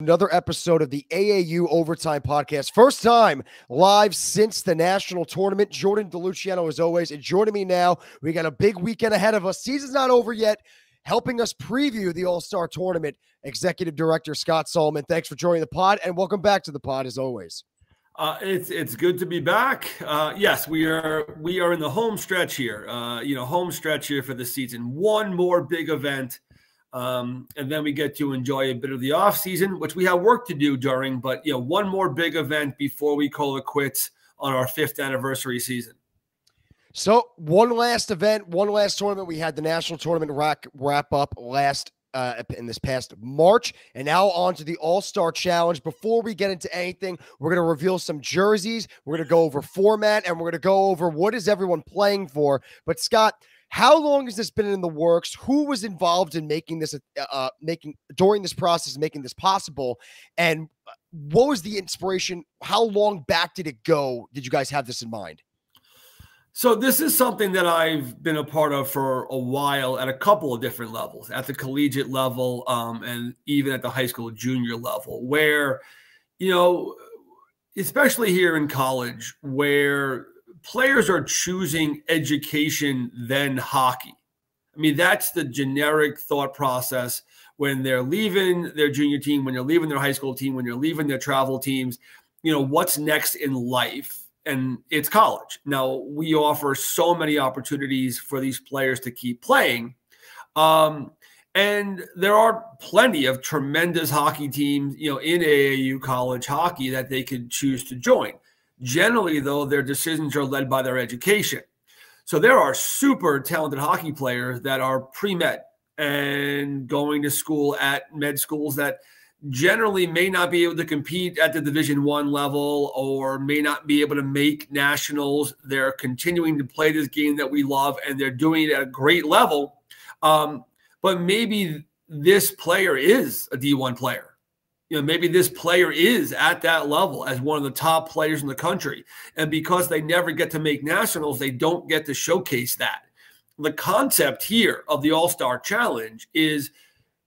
another episode of the AAU Overtime Podcast. First time live since the national tournament. Jordan DeLuciano, as always, and joining me now. We got a big weekend ahead of us. Season's not over yet. Helping us preview the All Star Tournament, Executive Director Scott Solomon. Thanks for joining the pod, and welcome back to the pod as always. Uh, it's it's good to be back. Uh, yes, we are we are in the home stretch here. Uh, you know, home stretch here for the season. One more big event um, and then we get to enjoy a bit of the off season, which we have work to do during. But you know, one more big event before we call it quits on our fifth anniversary season. So one last event, one last tournament. We had the national tournament rack, wrap up last uh, in this past March, and now on to the All Star Challenge. Before we get into anything, we're going to reveal some jerseys. We're going to go over format, and we're going to go over what is everyone playing for. But Scott, how long has this been in the works? Who was involved in making this, uh, making during this process, making this possible? And what was the inspiration? How long back did it go? Did you guys have this in mind? So this is something that I've been a part of for a while at a couple of different levels, at the collegiate level, um, and even at the high school junior level, where you know, especially here in college, where players are choosing education than hockey. I mean, that's the generic thought process when they're leaving their junior team, when they're leaving their high school team, when they're leaving their travel teams. You know, what's next in life? And it's college. Now, we offer so many opportunities for these players to keep playing. Um, and there are plenty of tremendous hockey teams, you know, in AAU college hockey that they could choose to join. Generally, though, their decisions are led by their education. So there are super talented hockey players that are pre med and going to school at med schools that generally may not be able to compete at the division one level or may not be able to make nationals. They're continuing to play this game that we love and they're doing it at a great level. Um, but maybe this player is a d1 player you know, maybe this player is at that level as one of the top players in the country. And because they never get to make nationals, they don't get to showcase that. The concept here of the All Star Challenge is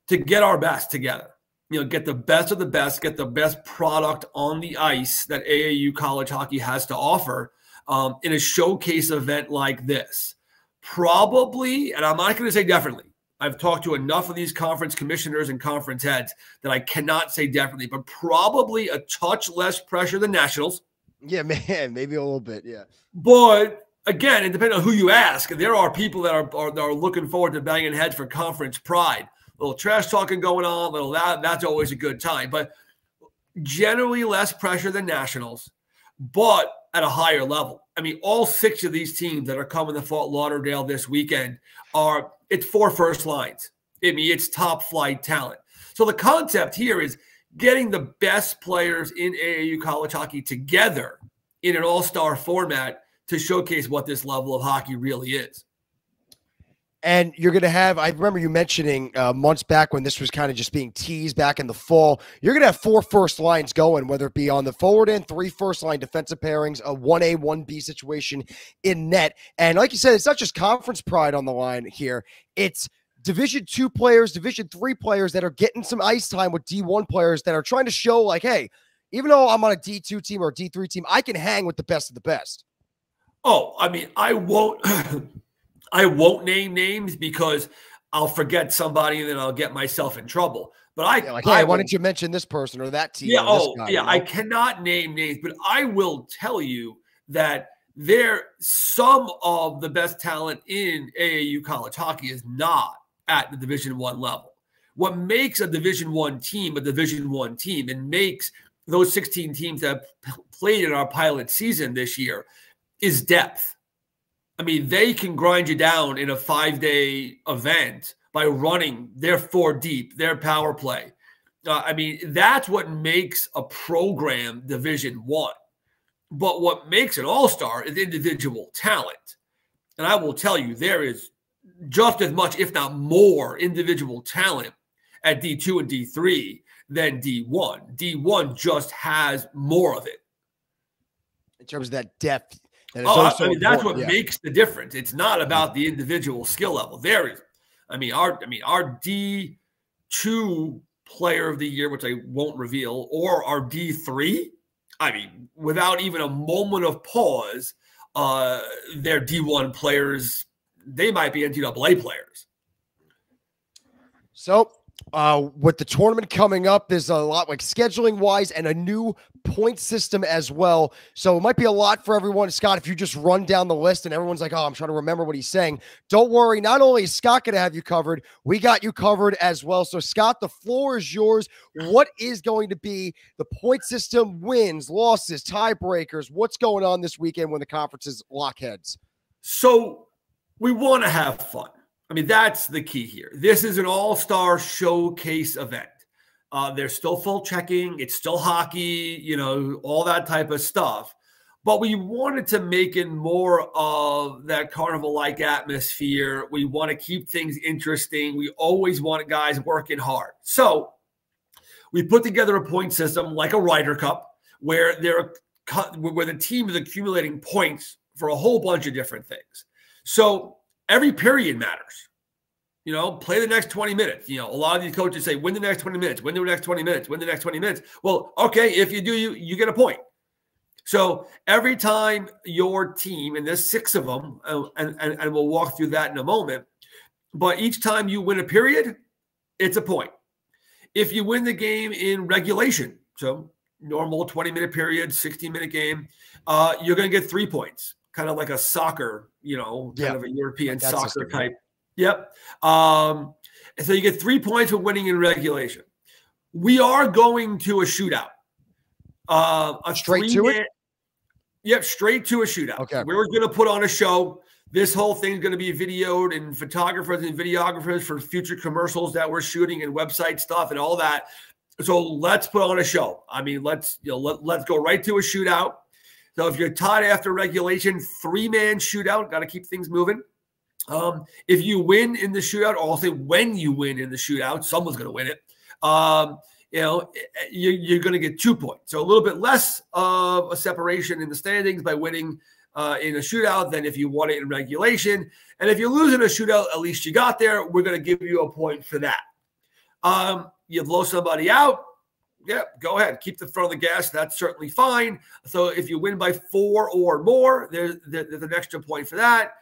to get our best together. You know, get the best of the best, get the best product on the ice that AAU college hockey has to offer um, in a showcase event like this. Probably, and I'm not going to say definitely, I've talked to enough of these conference commissioners and conference heads that I cannot say definitely, but probably a touch less pressure than Nationals. Yeah, man, maybe a little bit. Yeah. But again, it depends on who you ask. There are people that are, are, that are looking forward to banging heads for conference pride. A little trash talking going on, little that that's always a good time. But generally less pressure than Nationals, but at a higher level. I mean, all six of these teams that are coming to Fort Lauderdale this weekend are it's four first lines. I mean, it's top flight talent. So the concept here is getting the best players in AAU college hockey together in an all-star format to showcase what this level of hockey really is. And you're going to have, I remember you mentioning uh, months back when this was kind of just being teased back in the fall. You're going to have four first lines going, whether it be on the forward end, three first line defensive pairings, a 1A, 1B situation in net. And like you said, it's not just conference pride on the line here, it's Division two players, Division three players that are getting some ice time with D1 players that are trying to show, like, hey, even though I'm on a D2 team or a D3 team, I can hang with the best of the best. Oh, I mean, I won't. I won't name names because I'll forget somebody and then I'll get myself in trouble. But I, yeah, like, hey, I why didn't you mention this person or that team? Yeah, oh, guy, yeah. You know? I cannot name names, but I will tell you that there some of the best talent in AAU college hockey is not at the Division One level. What makes a Division One team a Division One team and makes those 16 teams that played in our pilot season this year is depth I mean, they can grind you down in a five day event by running their four deep, their power play. Uh, I mean, that's what makes a program Division One. But what makes an all star is individual talent. And I will tell you, there is just as much, if not more, individual talent at D2 and D3 than D1. D1 just has more of it. In terms of that depth, oh, I mean, that's what yeah. makes the difference. It's not about the individual skill level. There is, I mean, our I mean, our D two player of the year, which I won't reveal, or our D3, I mean, without even a moment of pause, uh, their D1 players, they might be NCAA players. So uh, with the tournament coming up, there's a lot like scheduling wise and a new point system as well. So it might be a lot for everyone. Scott, if you just run down the list and everyone's like, oh, I'm trying to remember what he's saying, don't worry. Not only is Scott going to have you covered, we got you covered as well. So, Scott, the floor is yours. What is going to be the point system wins, losses, tiebreakers? What's going on this weekend when the conferences lock heads? So, we want to have fun. I mean, that's the key here. This is an all star showcase event. Uh, they're still full checking. It's still hockey, you know, all that type of stuff. But we wanted to make it more of that carnival like atmosphere. We want to keep things interesting. We always want guys working hard. So we put together a point system like a Ryder Cup where they're where the team is accumulating points for a whole bunch of different things. So every period matters. You know, play the next 20 minutes. You know, a lot of these coaches say, win the next 20 minutes, win the next 20 minutes, win the next 20 minutes. Well, okay, if you do, you you get a point. So every time your team, and there's six of them, uh, and, and, and we'll walk through that in a moment, but each time you win a period, it's a point. If you win the game in regulation, so normal 20 minute period, 60 minute game, uh, you're going to get three points kind of like a soccer, you know, kind of a European soccer type. Yep. Um, and so you get three points for winning in regulation. We are going to a shootout. Uh, a straight to it. Yep, straight to a shootout. Okay. We're going to put on a show. This whole thing is going to be videoed and photographers and videographers for future commercials that we're shooting and website stuff and all that. So let's put on a show. I mean, let's you know let, let's go right to a shootout. So if you're tied after regulation, three man shootout, got to keep things moving. Um, if you win in the shootout, or I'll say when you win in the shootout, someone's going to win it. Um, you know, you're, you're going to get two points. So a little bit less of a separation in the standings by winning uh, in a shootout than if you won it in regulation. And if you lose in a shootout, at least you got there. We're going to give you a point for that. Um, you blow somebody out, yeah, go ahead. Keep the foot on the gas. That's certainly fine. So if you win by four or more, there's, there's an extra point for that.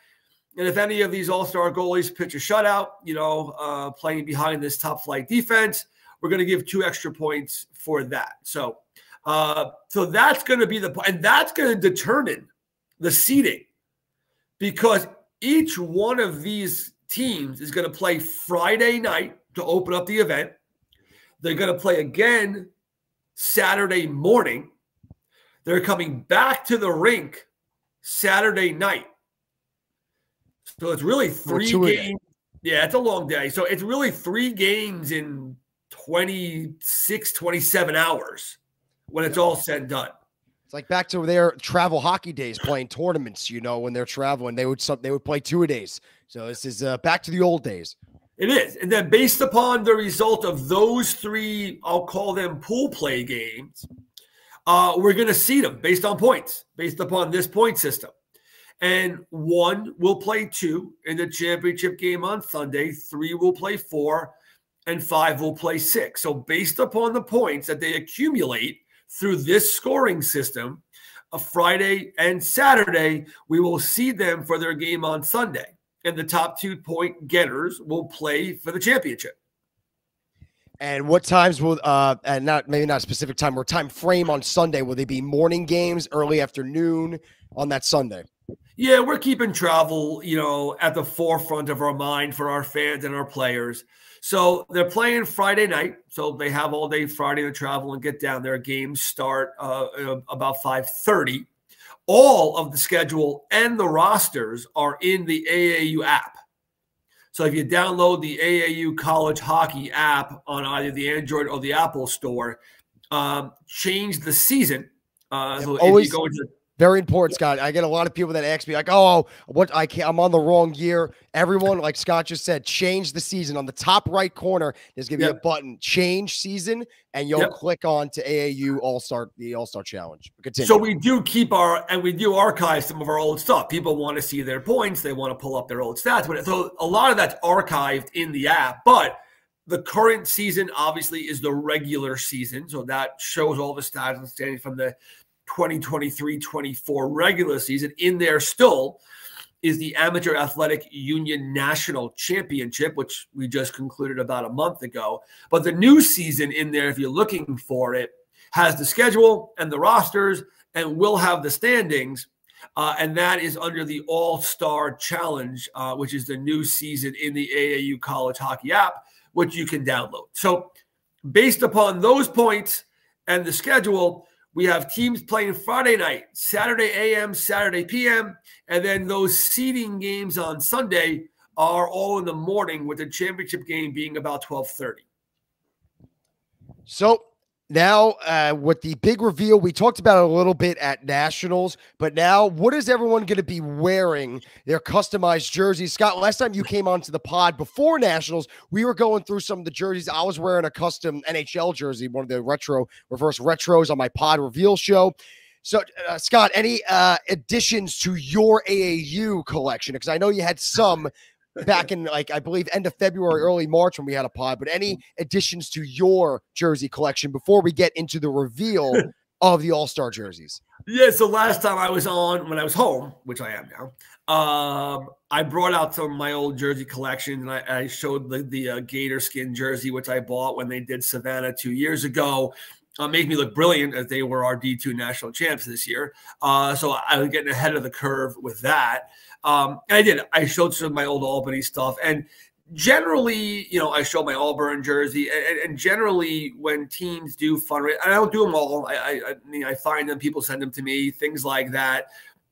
And if any of these all-star goalies pitch a shutout, you know, uh, playing behind this top flight defense, we're going to give two extra points for that. So, uh, so that's going to be the and that's going to determine the seeding because each one of these teams is going to play Friday night to open up the event. They're going to play again Saturday morning. They're coming back to the rink Saturday night. So it's really three games. Yeah, it's a long day. So it's really three games in 26, 27 hours when it's all said and done. It's like back to their travel hockey days playing tournaments, you know, when they're traveling, they would some they would play two a days. So this is uh, back to the old days. It is. And then based upon the result of those three, I'll call them pool play games, uh, we're going to see them based on points, based upon this point system. And one will play two in the championship game on Sunday, three will play four, and five will play six. So, based upon the points that they accumulate through this scoring system, a Friday and Saturday, we will see them for their game on Sunday and the top two point getters will play for the championship. And what times will uh and not maybe not specific time or time frame on Sunday will they be morning games, early afternoon on that Sunday? Yeah, we're keeping travel, you know, at the forefront of our mind for our fans and our players. So they're playing Friday night, so they have all day Friday to travel and get down there. Games start uh, about five thirty all of the schedule and the rosters are in the AAU app. So if you download the AAU College Hockey app on either the Android or the Apple Store, um, change the season. Uh, so always, if you go into very important, Scott. I get a lot of people that ask me like, "Oh, what? I can't. I'm on the wrong year." Everyone, like Scott just said, change the season on the top right corner. There's gonna be yep. a button, change season, and you'll yep. click on to AAU All Star, the All Star Challenge. Continue. So we do keep our and we do archive some of our old stuff. People want to see their points. They want to pull up their old stats. But so a lot of that's archived in the app, but the current season obviously is the regular season. So that shows all the stats and standings from the 2023 24 regular season. In there still is the Amateur Athletic Union National Championship, which we just concluded about a month ago. But the new season in there, if you're looking for it, has the schedule and the rosters and will have the standings. Uh, and that is under the All Star Challenge, uh, which is the new season in the AAU College Hockey app, which you can download. So, based upon those points and the schedule, we have teams playing Friday night, Saturday AM, Saturday PM, and then those seeding games on Sunday are all in the morning, with the championship game being about twelve thirty. So now uh, with the big reveal we talked about it a little bit at nationals but now what is everyone going to be wearing their customized jerseys? Scott last time you came onto the pod before nationals we were going through some of the jerseys. I was wearing a custom nhl jersey one of the retro reverse retros on my pod reveal show. So uh, scott any uh, additions to your aau collection? Because i know you had some back in like I believe end of February, early March when we had a pod. But any additions to your jersey collection before we get into the reveal of the All Star jerseys? Yeah. So last time I was on when I was home, which I am now, um, I brought out some of my old jersey collection and I, I showed the the uh, gator skin jersey which I bought when they did Savannah two years ago. Uh, made me look brilliant as they were our D2 national champs this year. Uh, so I was getting ahead of the curve with that. Um, I did. I showed some of my old Albany stuff, and generally, you know, I show my Auburn jersey, and, and generally, when teams do fundraise, I don't do them all. I, I, I mean, I find them, people send them to me, things like that.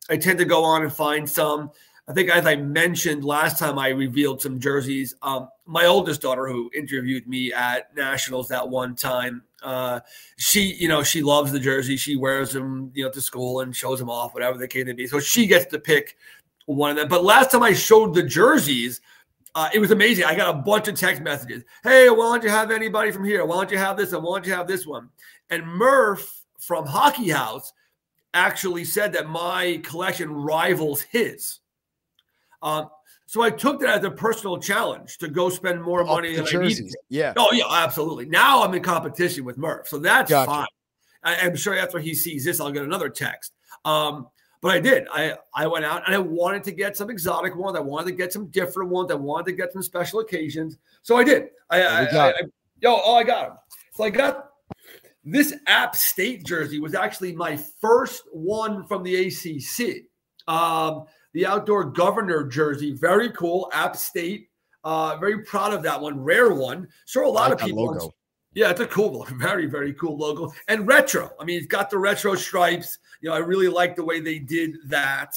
I tend to go on and find some. I think, as I mentioned last time, I revealed some jerseys. Um, my oldest daughter, who interviewed me at nationals that one time, uh, she, you know, she loves the jersey. She wears them, you know, to school and shows them off, whatever the case may be. So she gets to pick one of them. But last time I showed the jerseys, uh, it was amazing. I got a bunch of text messages. Hey, why don't you have anybody from here? Why don't you have this? And why don't you have this one? And Murph from Hockey House actually said that my collection rivals his. Um, so I took that as a personal challenge to go spend more money than jerseys. I needed. Yeah. Oh yeah, absolutely. Now I'm in competition with Murph, so that's gotcha. fine. I, am sure after he sees this, I'll get another text. Um, but I did. I I went out and I wanted to get some exotic ones. I wanted to get some different ones. I wanted to get some special occasions. So I did. I, I, I, I yo, oh, I got them. So I got this App State jersey was actually my first one from the ACC. Um, the outdoor governor jersey, very cool. App State, uh, very proud of that one. Rare one. Sure, a lot like of people. Yeah, it's a cool, very, very cool logo and retro. I mean, it's got the retro stripes. You know, I really like the way they did that.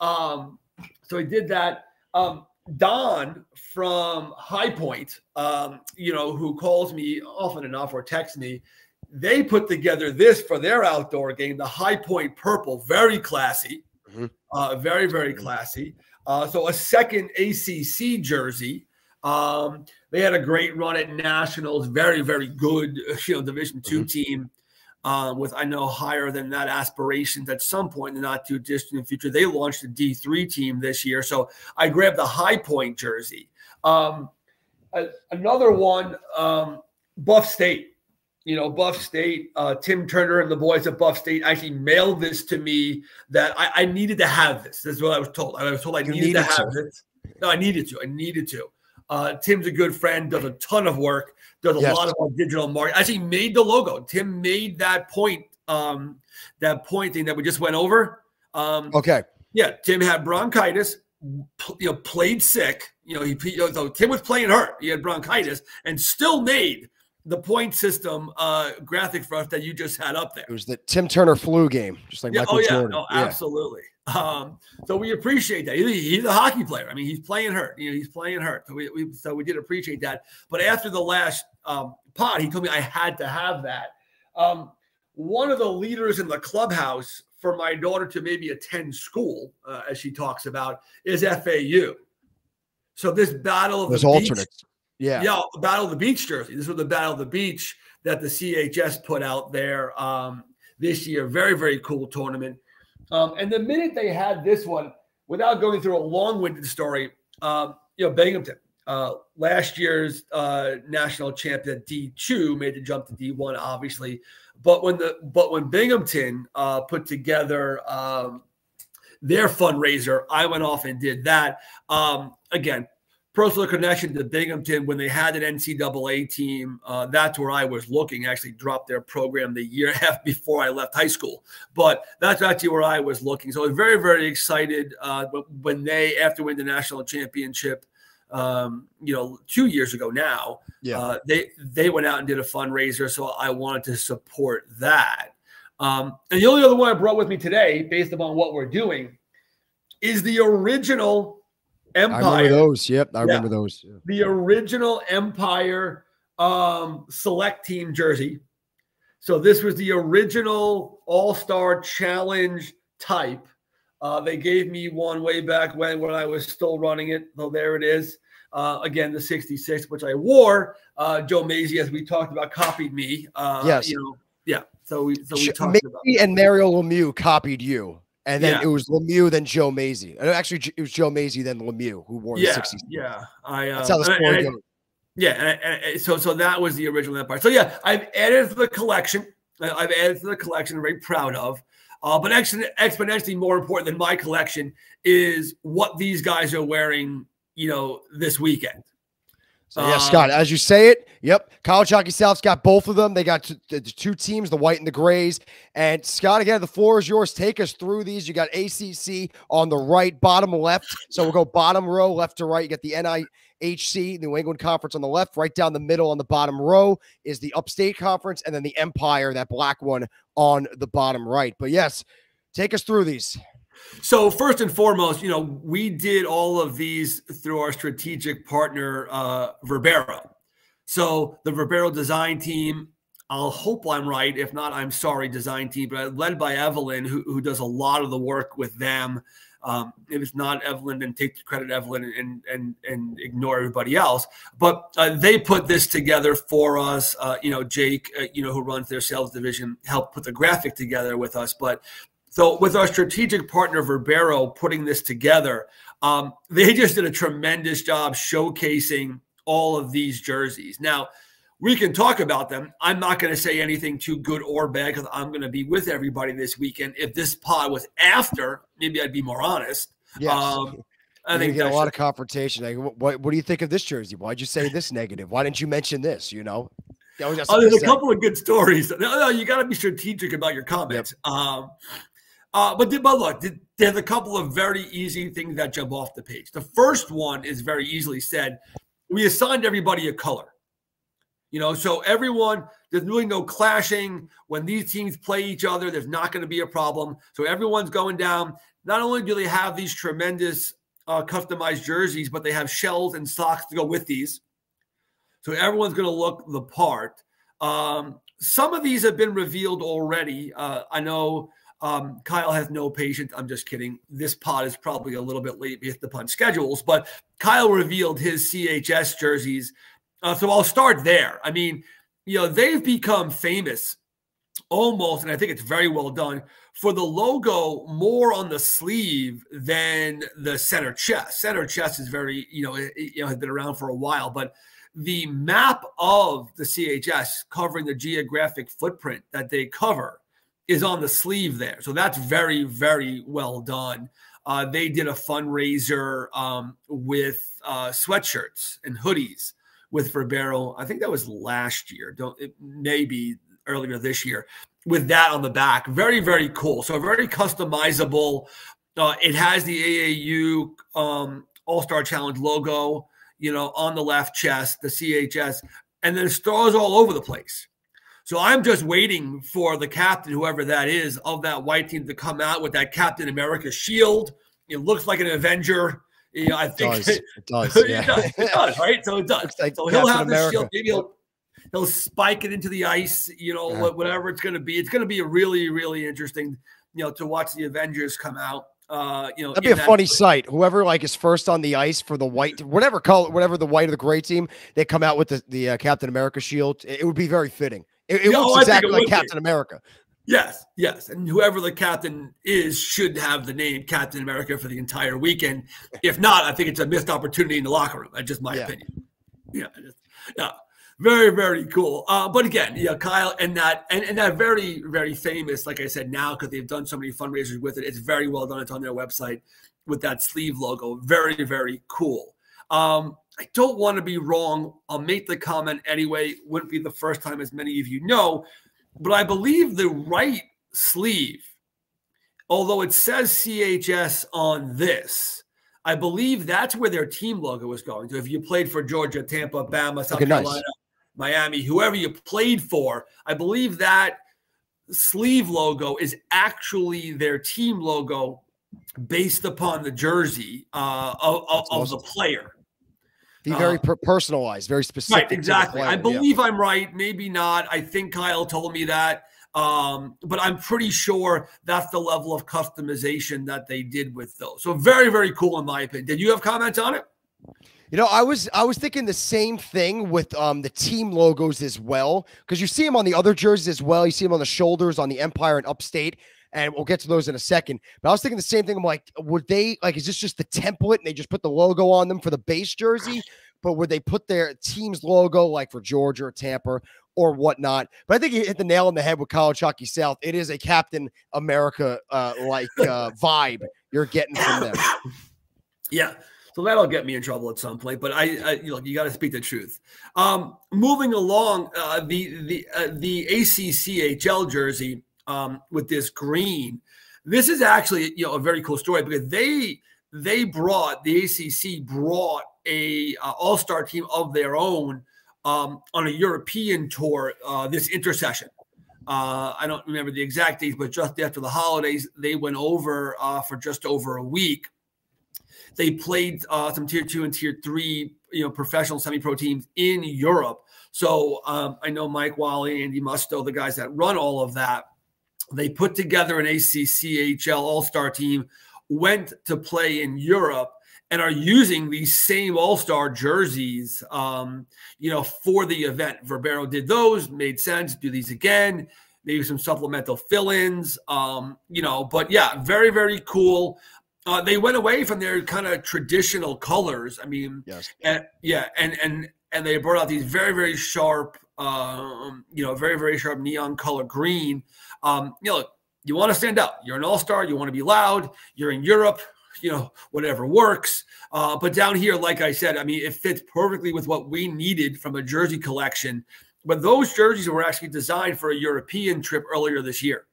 Um, so I did that. Um, Don from High Point, um, you know, who calls me often enough or texts me, they put together this for their outdoor game, the High Point Purple, very classy, mm-hmm. uh, very, very mm-hmm. classy. Uh, so a second ACC jersey. Um, they had a great run at nationals, very, very good, you know, Division 2 mm-hmm. team. Uh, with I know higher than that aspirations at some point in the not too distant future. They launched a D three team this year, so I grabbed the High Point jersey. Um, another one, um, Buff State. You know, Buff State. Uh, Tim Turner and the boys at Buff State actually mailed this to me that I, I needed to have this. This is what I was told. I was told I needed, needed, to have to. this. No, I needed to. I needed to. Uh, Tim's a good friend, does a ton of work, does a yes. lot of our digital marketing. Actually, made the logo. Tim made that point, um, that point thing that we just went over. Um, okay. Yeah, Tim had bronchitis, you know, played sick. You know, he, you know, so Tim was playing hurt. He had bronchitis and still made the point system uh, graphic for us that you just had up there. It was the Tim Turner flu game, just like yeah, Michael oh, yeah, Jordan. No, absolutely. Um, so we appreciate that. he's a hockey player. I mean, he's playing hurt. You know, he's playing hurt. So we, we so we did appreciate that. But after the last um, pod, he told me I had to have that. Um, one of the leaders in the clubhouse for my daughter to maybe attend school, uh, as she talks about, is FAU. So this battle of the alternates. Beach, yeah, yeah, battle of the beach jersey. This was the battle of the beach that the CHS put out there um, this year. Very very cool tournament. Um, and the minute they had this one, without going through a long-winded story, um, you know, Binghamton, uh, last year's uh, national champion D2 made the jump to D1, obviously. But when the but when Binghamton uh, put together um, their fundraiser, I went off and did that. Um, again, personal connection to Binghamton when they had an NCAA team. Uh, that's where I was looking. Actually, dropped their program the year half before I left high school, but that's actually where I was looking. So I was very, very excited uh, when they, after winning the national championship, um, you know, two years ago now, yeah. Uh, they they went out and did a fundraiser. So I wanted to support that. Um, and the only other one I brought with me today, based upon what we're doing, is the original Empire. I remember those. Yep, I yeah. remember those. Yeah. The original Empire um, select team jersey. So this was the original All Star Challenge type. Uh, they gave me one way back when when I was still running it. So there it is. Uh, again, the 66, which I wore. Uh, Joe Maisie, as we talked about, copied me. Uh, yes. You know, yeah. So we so we talked Maisie about and Mario Lemieux copied you. And then yeah. it was Lemieux, then Joe Maisie. Actually, it was Joe Maisie, then Lemieux, who wore yeah, the 60s. Yeah, I. Uh, That's how the story goes. Yeah, and, and, so so that was the original Empire. So yeah, I've added to the collection. I've added to the collection. I'm very proud of. Uh, but exponentially more important than my collection is what these guys are wearing. You know, this weekend. So yeah, um, Scott, as you say it, yep. College Hockey South's got both of them. They got t- the two teams, the white and the grays. And Scott, again, the floor is yours. Take us through these. You got ACC on the right, bottom left. So we'll go bottom row, left to right. You get the NIHC, New England Conference on the left. Right down the middle on the bottom row is the Upstate Conference, and then the Empire, that black one on the bottom right. But yes, take us through these. So first and foremost, you know, we did all of these through our strategic partner, uh, Verbero. So the Verbero design team, I'll hope I'm right. If not, I'm sorry, design team, but led by Evelyn, who, who does a lot of the work with them. Um, if it's not Evelyn, then take the credit, Evelyn, and and and ignore everybody else. But uh, they put this together for us. Uh, you know, Jake, uh, you know, who runs their sales division, helped put the graphic together with us. But so, with our strategic partner Verbero putting this together, um, they just did a tremendous job showcasing all of these jerseys. Now, we can talk about them. I'm not going to say anything too good or bad because I'm going to be with everybody this weekend. If this pod was after, maybe I'd be more honest. Yes. Um, I think get a lot of confrontation. Like, what, what do you think of this jersey? Why'd you say this negative? Why didn't you mention this? You know, oh, there's a couple of good stories. No, no, you got to be strategic about your comments. Yep. Um, uh, but, but look, there's a couple of very easy things that jump off the page. The first one is very easily said. We assigned everybody a color. You know, so everyone, there's really no clashing. When these teams play each other, there's not going to be a problem. So everyone's going down. Not only do they have these tremendous uh, customized jerseys, but they have shells and socks to go with these. So everyone's going to look the part. Um, some of these have been revealed already. Uh, I know um, Kyle has no patience. I'm just kidding. This pod is probably a little bit late based upon schedules, but Kyle revealed his CHS jerseys. Uh, so I'll start there. I mean, you know, they've become famous almost, and I think it's very well done for the logo more on the sleeve than the center chest. Center chest is very, you know, it, you know, has been around for a while, but the map of the CHS covering the geographic footprint that they cover is on the sleeve there. So that's very, very well done. Uh, they did a fundraiser um, with uh, sweatshirts and hoodies with Verbero. I think that was last year. Don't it earlier this year with that on the back. Very, very cool. So very customizable. Uh, it has the AAU um, All Star Challenge logo, you know, on the left chest, the CHS, and then stars all over the place. So I'm just waiting for the captain, whoever that is, of that white team to come out with that Captain America shield. It looks like an Avenger. You know, I think it does. It does, it, does, it does right? So it does. Like so he'll have the shield. Maybe he'll he'll spike it into the ice. You know, yeah. whatever it's going to be. It's going to be a really, really interesting. You know, to watch the Avengers come out. Uh, you know, that'd be a that funny sight. Whoever like is first on the ice for the white, whatever color, whatever the white of the gray team, they come out with the the uh, Captain America shield. It would be very fitting. It, it looks exactly it like Captain be. America. Yes, yes. And whoever the captain is should have the name Captain America for the entire weekend. If not, I think it's a missed opportunity in the locker room. That's just my yeah. opinion. Yeah. Yeah. Very, very cool. Uh, but again, yeah, Kyle and that and, and that very, very famous, like I said, now because they've done so many fundraisers with it. It's very well done. It's on their website with that sleeve logo. Very, very cool. Um, I don't want to be wrong. I'll make the comment anyway. Wouldn't be the first time, as many of you know, but I believe the right sleeve, although it says CHS on this, I believe that's where their team logo was going to. If you played for Georgia, Tampa, Bama, South okay, Carolina, nice. Miami, whoever you played for, I believe that sleeve logo is actually their team logo based upon the jersey uh, of, of, of the player. Be very uh, personalized, very specific. Right, exactly. I believe yeah. I'm right. Maybe not. I think Kyle told me that. Um, but I'm pretty sure that's the level of customization that they did with those. So very, very cool in my opinion. Did you have comments on it? You know, I was I was thinking the same thing with um, the team logos as well because you see them on the other jerseys as well. You see them on the shoulders on the Empire and Upstate, and we'll get to those in a second. But I was thinking the same thing. I'm like, would they like? Is this just the template and they just put the logo on them for the base jersey? But would they put their team's logo like for Georgia or Tampa or whatnot? But I think you hit the nail on the head with College Hockey South. It is a Captain America uh, like uh, vibe you're getting from them. Yeah. So that'll get me in trouble at some point. But I, I you got to speak the truth. Um, moving along, uh, the the uh, the ACCHL jersey um, with this green. This is actually you know a very cool story because they they brought the ACC brought a uh, All Star team of their own um, on a European tour uh, this intercession. Uh, I don't remember the exact dates, but just after the holidays, they went over uh, for just over a week. They played uh, some tier two and tier three, you know, professional semi-pro teams in Europe. So um, I know Mike Wally, Andy Musto, the guys that run all of that. They put together an ACCHL All Star team, went to play in Europe, and are using these same All Star jerseys, um, you know, for the event. Verbero did those, made sense. Do these again. Maybe some supplemental fill-ins, um, you know. But yeah, very very cool. Uh, they went away from their kind of traditional colors. I mean, yes. and, yeah, and and and they brought out these very very sharp, um, you know, very very sharp neon color green. Um, you know, you want to stand out. You're an all star. You want to be loud. You're in Europe. You know, whatever works. Uh, but down here, like I said, I mean, it fits perfectly with what we needed from a jersey collection. But those jerseys were actually designed for a European trip earlier this year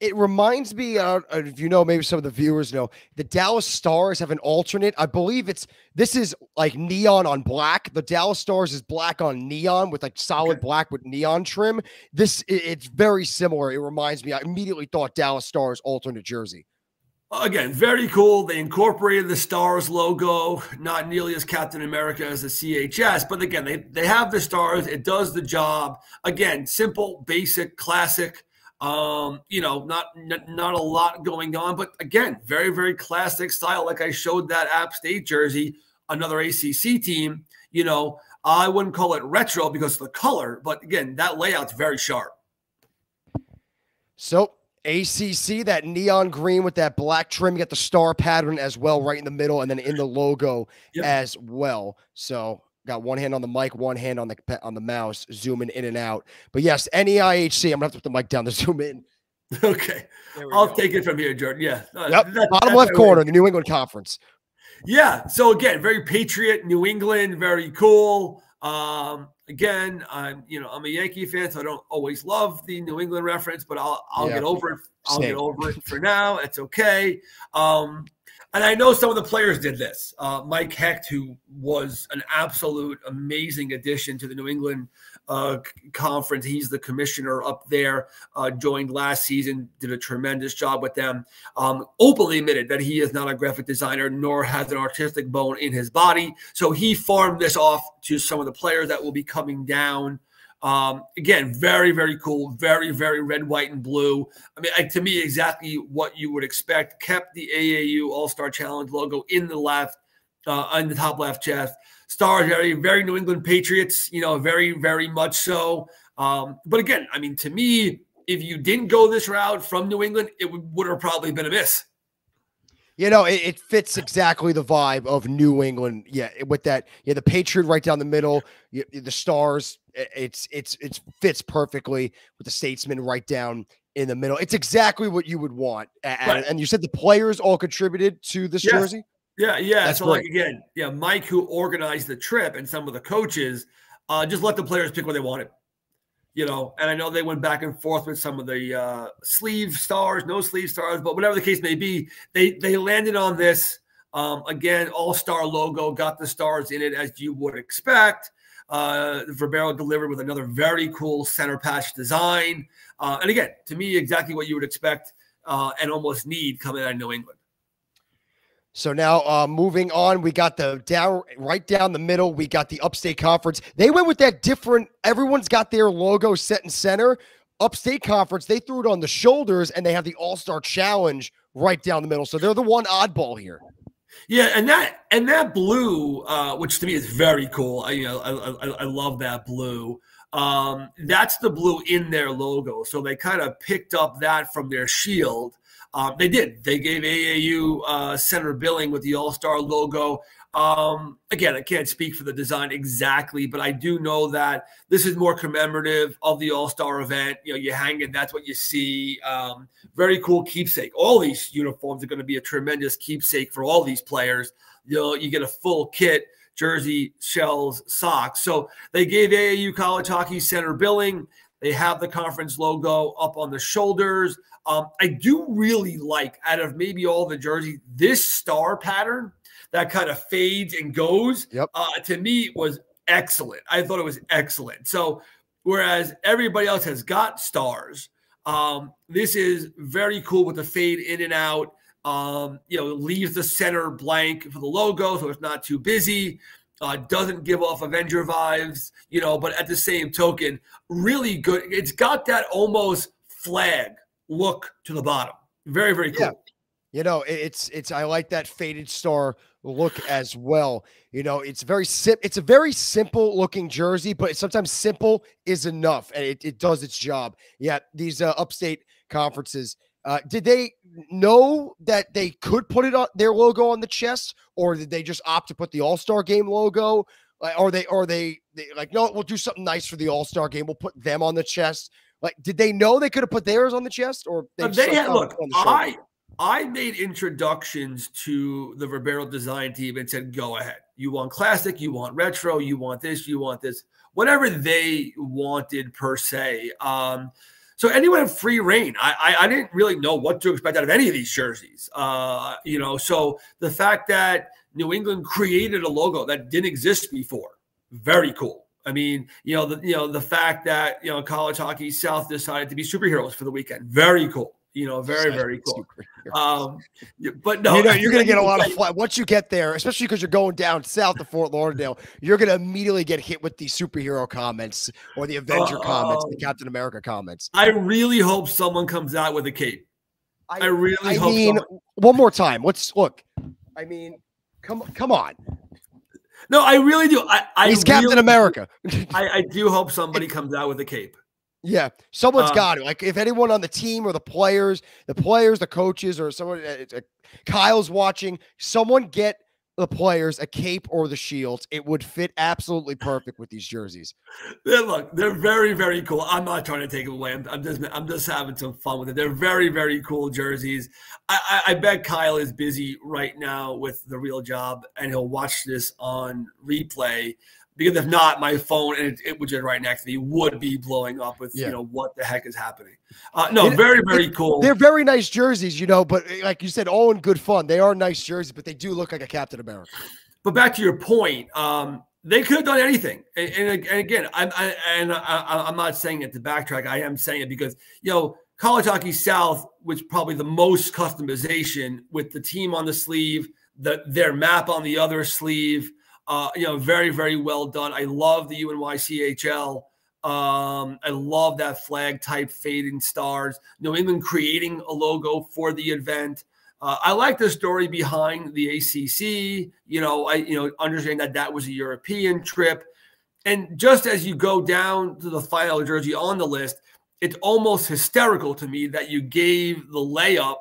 it reminds me uh, if you know maybe some of the viewers know the dallas stars have an alternate i believe it's this is like neon on black the dallas stars is black on neon with like solid okay. black with neon trim this it's very similar it reminds me i immediately thought dallas stars alternate jersey Again, very cool. They incorporated the stars logo, not nearly as Captain America as the CHS, but again, they, they have the stars. It does the job. Again, simple, basic, classic. Um, you know, not not a lot going on, but again, very very classic style. Like I showed that App State jersey, another ACC team. You know, I wouldn't call it retro because of the color, but again, that layout's very sharp. So ACC, that neon green with that black trim, you got the star pattern as well, right in the middle, and then in the logo yep. as well. So got one hand on the mic, one hand on the on the mouse, zooming in and out. But yes, NEIHC. I'm gonna have to put the mic down to zoom in. Okay, I'll go. take it from here, Jordan. Yeah, yep. That, bottom left corner, the New England Conference. Yeah. So again, very Patriot, New England, very cool. Um, again, I'm you know I'm a Yankee fan, so I don't always love the New England reference, but I'll I'll yeah. get over it. I'll Same. get over it for now. It's okay. Um, and I know some of the players did this. Uh, Mike Hecht, who was an absolute amazing addition to the New England uh, conference, he's the commissioner up there. Uh, joined last season, did a tremendous job with them. Um, openly admitted that he is not a graphic designer, nor has an artistic bone in his body. So he farmed this off to some of the players that will be coming down um, again, very, very cool. Very, very red, white, and blue. I mean, to me, exactly what you would expect. Kept the AAU All Star Challenge logo in the left, uh, in the top left chest. Stars, very, very New England Patriots. You know, very, very much so. Um, but again, I mean, to me, if you didn't go this route from New England, it would, have probably been a miss. You know, it, it, fits exactly the vibe of New England. Yeah, with that, yeah, the Patriot right down the middle, the Stars. It's it's it fits perfectly with the Statesman right down in the middle. It's exactly what you would want. And, right. and you said the players all contributed to this yes. jersey. Yeah, yeah. That's so great. like again, yeah, Mike who organized the trip and some of the coaches uh, just let the players pick what they wanted you know, and I know they went back and forth with some of the uh, sleeve stars, no sleeve stars, but whatever the case may be, they they landed on this. Um, again, all star logo, got the stars in it as you would expect. Uh, Verbero delivered with another very cool center patch design. Uh, and again, to me, exactly what you would expect uh, and almost need coming out of New England. So now uh, moving on, we got the down right down the middle. We got the Upstate Conference. They went with that different. Everyone's got their logo set in center. Upstate Conference, they threw it on the shoulders, and they have the All Star Challenge right down the middle. So they're the one oddball here. Yeah, and that and that blue, uh, which to me is very cool. I, you know, I, I, I love that blue. Um, that's the blue in their logo. So they kind of picked up that from their shield um, they did. They gave AAU uh, center billing with the All Star logo. Um, again, I can't speak for the design exactly, but I do know that this is more commemorative of the All Star event. You know, you hang it, that's what you see. Um, very cool keepsake. All these uniforms are going to be a tremendous keepsake for all these players. You know, you get a full kit jersey, shells, socks. So they gave AAU college hockey center billing. They have the conference logo up on the shoulders. Um, I do really like out of maybe all the jerseys this star pattern that kind of fades and goes. Yep. Uh, to me was excellent. I thought it was excellent. So whereas everybody else has got stars, um, this is very cool with the fade in and out. Um, you know, leaves the center blank for the logo, so it's not too busy. Uh, doesn't give off Avenger vibes, you know, but at the same token, really good. It's got that almost flag look to the bottom. Very, very cool. Yeah. You know, it's it's I like that faded star look as well. You know, it's very sim- it's a very simple looking jersey, but sometimes simple is enough and it, it does its job. Yeah, these uh, upstate conferences. Uh, did they know that they could put it on their logo on the chest, or did they just opt to put the All Star Game logo? Like, are they, are they, they like, no, we'll do something nice for the All Star Game. We'll put them on the chest. Like, did they know they could have put theirs on the chest, or they, uh, they had look? The I I made introductions to the Verbero design team and said, "Go ahead. You want classic, you want retro, you want this, you want this, whatever they wanted per se." Um, so anyone had free reign. I, I, I didn't really know what to expect out of any of these jerseys. Uh, you know, so the fact that New England created a logo that didn't exist before, very cool. I mean, you know, the you know the fact that you know college hockey South decided to be superheroes for the weekend, very cool. You know, very very cool. Um, but no, you know, you're going to get a lot of flack once you get there, especially because you're going down south to Fort Lauderdale. You're going to immediately get hit with the superhero comments or the Avenger uh, comments, the Captain America comments. I really hope someone comes out with a cape. I, I really I hope. Mean, someone- one more time. Let's look. I mean, come come on. No, I really do. I, I He's Captain really, America. I, I, do hope somebody comes out with a cape. Yeah, someone's um, got to. Like, if anyone on the team or the players, the players, the coaches, or someone, uh, uh, Kyle's watching, someone get the players a cape or the shields. It would fit absolutely perfect with these jerseys. They're, look, they're very, very cool. I'm not trying to take them away. I'm, I'm just, I'm just having some fun with it. They're very, very cool jerseys. I, I, I bet Kyle is busy right now with the real job, and he'll watch this on replay because if not, my phone and it, it, which is right next to me would be blowing up with yeah. you know what the heck is happening. Uh, no, it, very very it, cool. They're very nice jerseys, you know, but eh, like you said, all in good fun. They are nice jerseys, but they do look like a Captain America. But back to your point, um, they could have done anything. And, and, and again, I'm I, and I, am not saying it to backtrack. I am saying it because you know college hockey South was probably the most customization with the team on the sleeve, the their map on the other sleeve uh, you know, very, very well done. I love the UNYCHL. Um, I love that flag type fading stars. New England creating a logo for the event. Uh, I like the story behind the ACC. You know, I you know understand that that was a European trip, and just as you go down to the final jersey on the list, it's almost hysterical to me that you gave the layup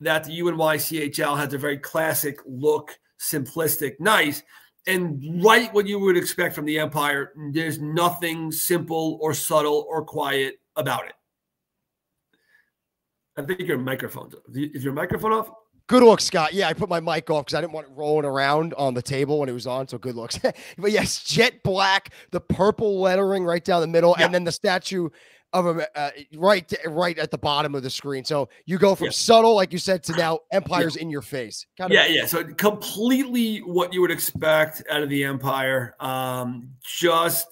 that the UNYCHL has a very classic look, simplistic, nice. And right what you would expect from the Empire, there's nothing simple or subtle or quiet about it. I think your microphone's Is your microphone off? Good looks, Scott. Yeah, I put my mic off because I didn't want it rolling around on the table when it was on. So good looks. but yes, jet black, the purple lettering right down the middle, yeah. and then the statue of a uh, right right at the bottom of the screen. So you go from yeah. subtle, like you said, to now Empire's yeah. in your face. Kind of yeah, yeah. So completely what you would expect out of the Empire. Um, just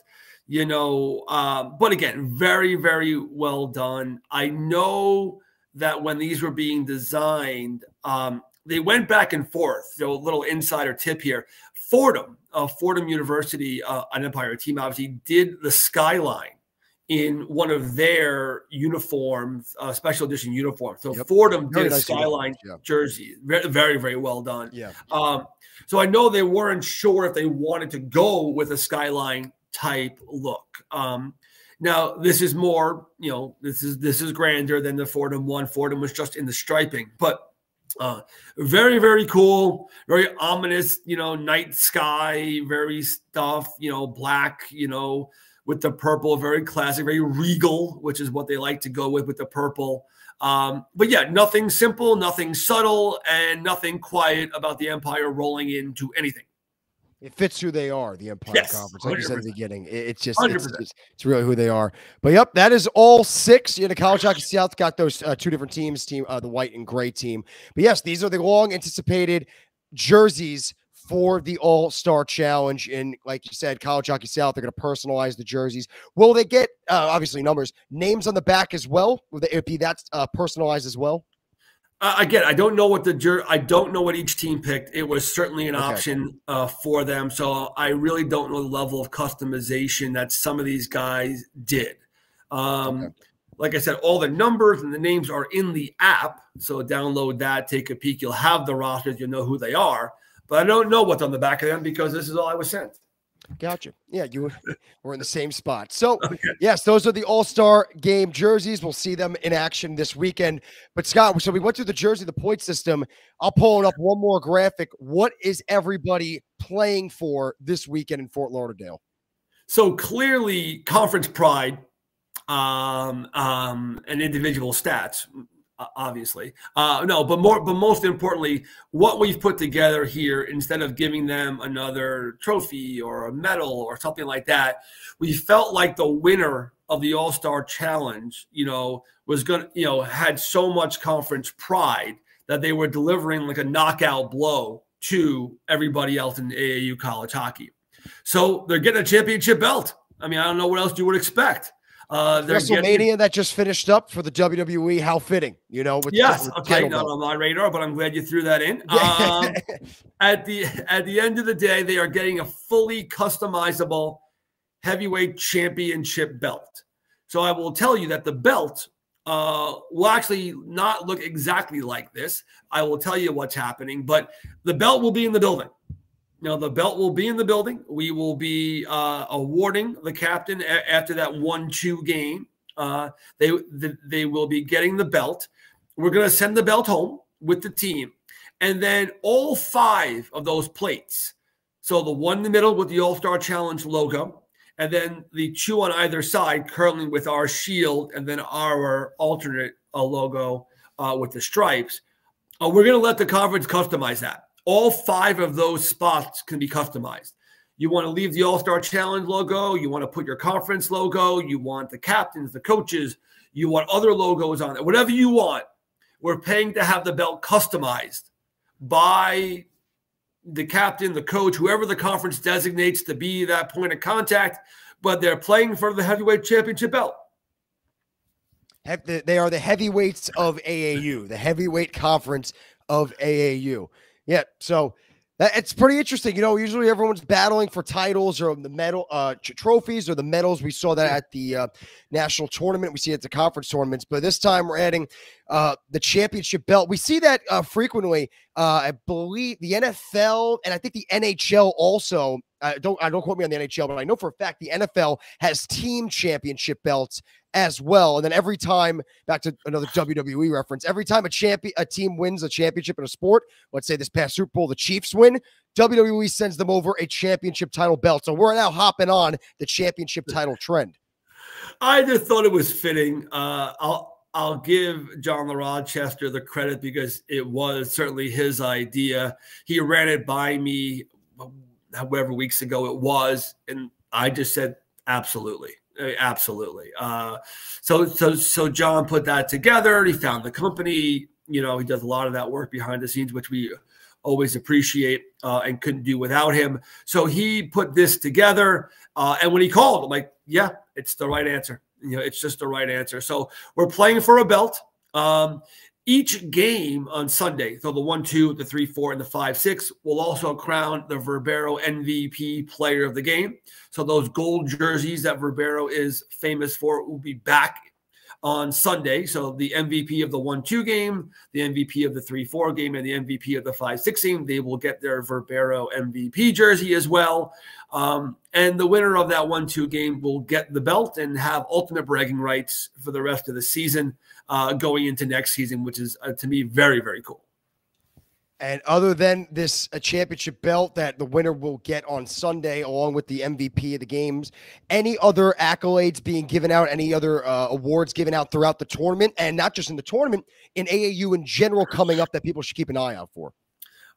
you know, um, but again, very very well done. I know that when these were being designed, um, they went back and forth. So, a little insider tip here: Fordham, uh, Fordham University, uh, an Empire team, obviously did the skyline in one of their uniforms, uh, special edition uniforms. So yep. Fordham did nice a skyline yeah. jersey, very, very, very well done. Yeah. Um, so I know they weren't sure if they wanted to go with a skyline type look. Um, now this is more, you know, this is this is grander than the Fordham one. Fordham was just in the striping, but uh, very very cool, very ominous, you know, night sky, very stuff, you know, black, you know, with the purple, very classic, very regal, which is what they like to go with with the purple. Um, but yeah, nothing simple, nothing subtle, and nothing quiet about the Empire rolling into anything. It fits who they are, the Empire yes, Conference. Like 100%. you said at the beginning, it's just it's, it's, it's, really who they are. But yep, that is all six. You know, College Hockey South got those uh, two different teams, team uh, the white and gray team. But yes, these are the long anticipated jerseys for the All Star Challenge. And like you said, College Hockey South, they're going to personalize the jerseys. Will they get uh, obviously numbers, names on the back as well? Will it be that uh, personalized as well? Uh, again, I don't know what the jur- I don't know what each team picked. It was certainly an okay. option uh, for them, so I really don't know the level of customization that some of these guys did. Um, okay. Like I said, all the numbers and the names are in the app, so download that, take a peek. You'll have the rosters, you'll know who they are, but I don't know what's on the back of them because this is all I was sent. Gotcha. Yeah, you were in the same spot. So, okay. yes, those are the All Star Game jerseys. We'll see them in action this weekend. But Scott, so we went through the jersey, the point system. I'll pull it up one more graphic. What is everybody playing for this weekend in Fort Lauderdale? So clearly, conference pride um, um, and individual stats obviously. Uh, no, but more, but most importantly, what we've put together here, instead of giving them another trophy or a medal or something like that, we felt like the winner of the All Star Challenge, you know, was to, you know, had so much conference pride that they were delivering like a knockout blow to everybody else in AAU college hockey. So they're getting a championship belt. I mean, I don't know what else you would expect. Uh, WrestleMania getting, that just finished up for the WWE. How fitting, you know? With, yes, with okay, not on my radar, but I'm glad you threw that in. Um, at the at the end of the day, they are getting a fully customizable heavyweight championship belt. So I will tell you that the belt uh, will actually not look exactly like this. I will tell you what's happening, but the belt will be in the building. Now, the belt will be in the building. We will be uh, awarding the captain a- after that 1 2 game. Uh, they, the, they will be getting the belt. We're going to send the belt home with the team. And then all five of those plates so the one in the middle with the All Star Challenge logo, and then the two on either side, currently with our shield, and then our alternate uh, logo uh, with the stripes. Uh, we're going to let the conference customize that. All five of those spots can be customized. You want to leave the All Star Challenge logo, you want to put your conference logo, you want the captains, the coaches, you want other logos on it, whatever you want. We're paying to have the belt customized by the captain, the coach, whoever the conference designates to be that point of contact, but they're playing for the heavyweight championship belt. They are the heavyweights of AAU, the heavyweight conference of AAU. Yeah. So that, it's pretty interesting. You know, usually everyone's battling for titles or the medal uh, trophies or the medals. We saw that at the uh, national tournament. We see it at the conference tournaments. But this time we're adding uh, the championship belt. We see that uh, frequently. Uh, I believe the NFL and I think the NHL also. Uh, don't I don't quote me on the NHL, but I know for a fact the NFL has team championship belts as well. And then every time, back to another WWE reference, every time a champion, a team wins a championship in a sport, let's say this past Super Bowl, the Chiefs win, WWE sends them over a championship title belt. So we're now hopping on the championship title trend. I just thought it was fitting. Uh, I'll I'll give John La Rochester the credit because it was certainly his idea. He ran it by me however weeks ago it was, and I just said absolutely, absolutely. Uh, so so so John put that together. He found the company. You know, he does a lot of that work behind the scenes, which we always appreciate uh, and couldn't do without him. So he put this together, uh, and when he called, I'm like, yeah, it's the right answer you know, it's just the right answer. So we're playing for a belt. Um, each game on Sunday, so the one, two, the three, four, and the five, six, will also crown the Verbero MVP player of the game. So those gold jerseys that Verbero is famous for will be back on Sunday. So the MVP of the 1 2 game, the MVP of the 3 4 game, and the MVP of the 5 6 game, they will get their Verbero MVP jersey as well. Um, and the winner of that 1 2 game will get the belt and have ultimate bragging rights for the rest of the season uh, going into next season, which is uh, to me very, very cool. And other than this a championship belt that the winner will get on Sunday, along with the MVP of the games, any other accolades being given out, any other uh, awards given out throughout the tournament, and not just in the tournament, in AAU in general coming up that people should keep an eye out for?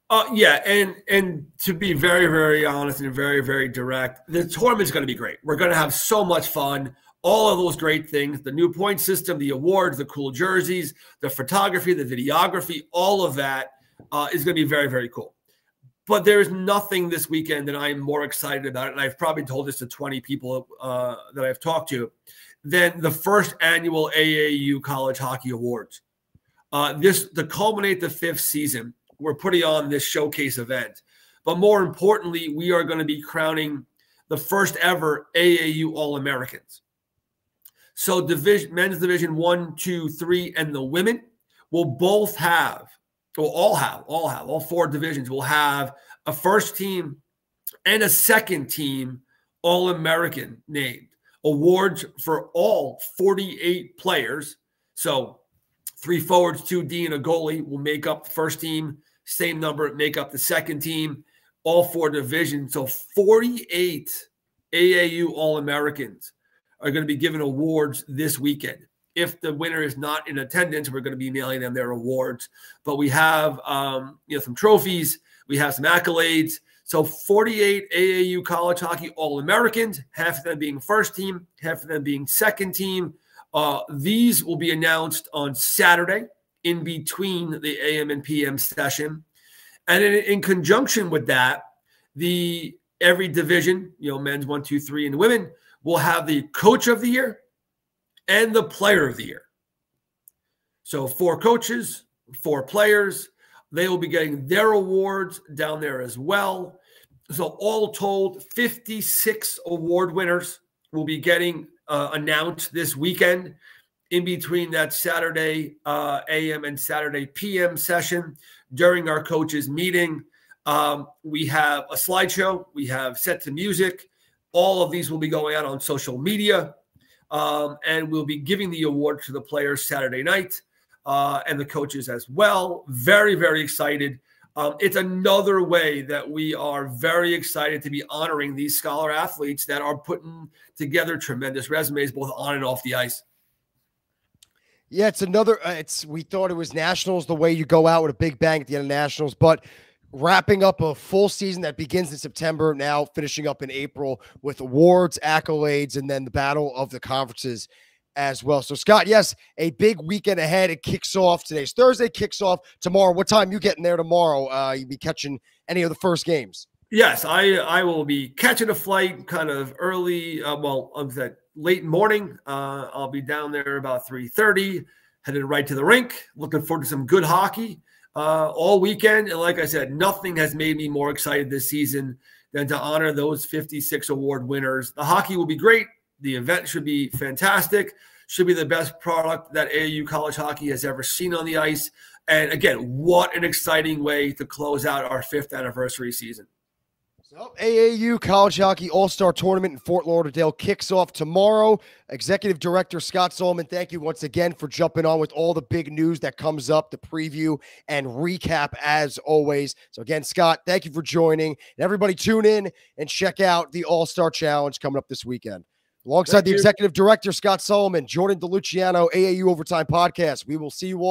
Uh, yeah, and and to be very very honest and very very direct, the tournament is going to be great. We're going to have so much fun. All of those great things, the new point system, the awards, the cool jerseys, the photography, the videography, all of that uh, is going to be very, very cool. But there's nothing this weekend that I'm more excited about, and I've probably told this to 20 people uh, that I've talked to, than the first annual AAU College Hockey Awards. Uh, this to culminate the fifth season, we're putting on this showcase event. But more importantly, we are going to be crowning the first ever AAU All Americans. So division men's division one, two, three, and the women will both have will all have, all have, all four divisions will have a first team and a second team All American named. Awards for all 48 players. So three forwards, two D, and a goalie will make up the first team. Same number make up the second team. All four divisions. So 48 AAU All Americans are going to be given awards this weekend if the winner is not in attendance, we're going to be mailing them their awards. But we have, um, you know, some trophies. We have some accolades. So 48 AAU college hockey All Americans, half of them being first team, half of them being second team. Uh, these will be announced on Saturday in between the AM and PM session. And in, in conjunction with that, the every division, you know, men's one, two, three, and women will have the coach of the year, and the player of the year. So, four coaches, four players. They will be getting their awards down there as well. So, all told, 56 award winners will be getting uh, announced this weekend in between that Saturday uh, AM and Saturday PM session during our coaches' meeting. Um, we have a slideshow, we have set to music. All of these will be going out on social media. Um, and we'll be giving the award to the players Saturday night uh, and the coaches as well. Very, very excited. Um, it's another way that we are very excited to be honoring these scholar athletes that are putting together tremendous resumes both on and off the ice. Yeah, it's another. Uh, it's we thought it was nationals the way you go out with a big bang at the end of nationals, but wrapping up a full season that begins in September, now finishing up in April with awards, accolades, and then the battle of the conferences as well. So, Scott, yes, a big weekend ahead. It kicks off today's Thursday, kicks off tomorrow. What time you getting there tomorrow? Uh, you be catching any of the first games? Yes, I I will be catching a flight kind of early. Uh, well, of that late morning. Uh, I'll be down there about three thirty, headed right to the rink. Looking forward to some good hockey uh, all weekend. And like I said, nothing has made me more excited this season than to honor those 56 award winners. The hockey will be great. The event should be fantastic. Should be the best product that AAU college hockey has ever seen on the ice. And again, what an exciting way to close out our fifth anniversary season. So, AAU College Hockey All Star Tournament in Fort Lauderdale kicks off tomorrow. Executive Director Scott Solomon, thank you once again for jumping on with all the big news that comes up, the preview and recap as always. So, again, Scott, thank you for joining. And everybody, tune in and check out the All Star Challenge coming up this weekend. Alongside thank the you. Executive Director Scott Solomon, Jordan DeLuciano, AAU Overtime Podcast. We will see you all.